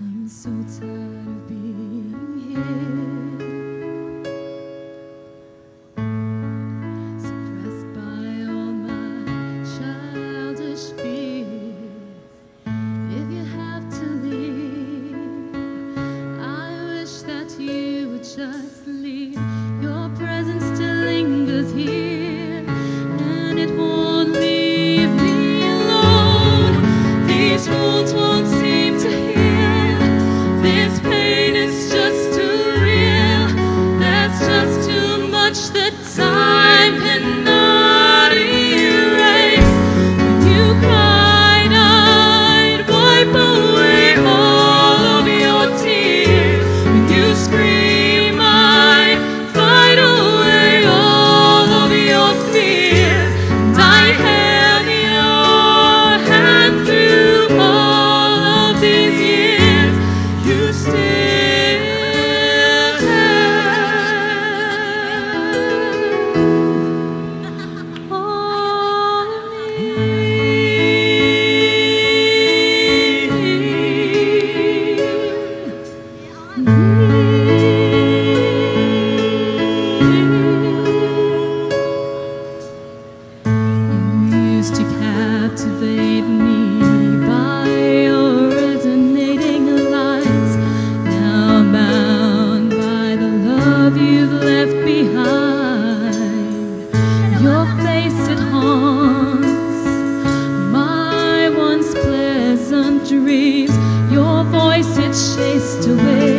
I'm so tired of being here. Suppressed by all my childish fears. If you have to leave I wish that you would just dreams. Your voice, it chased away.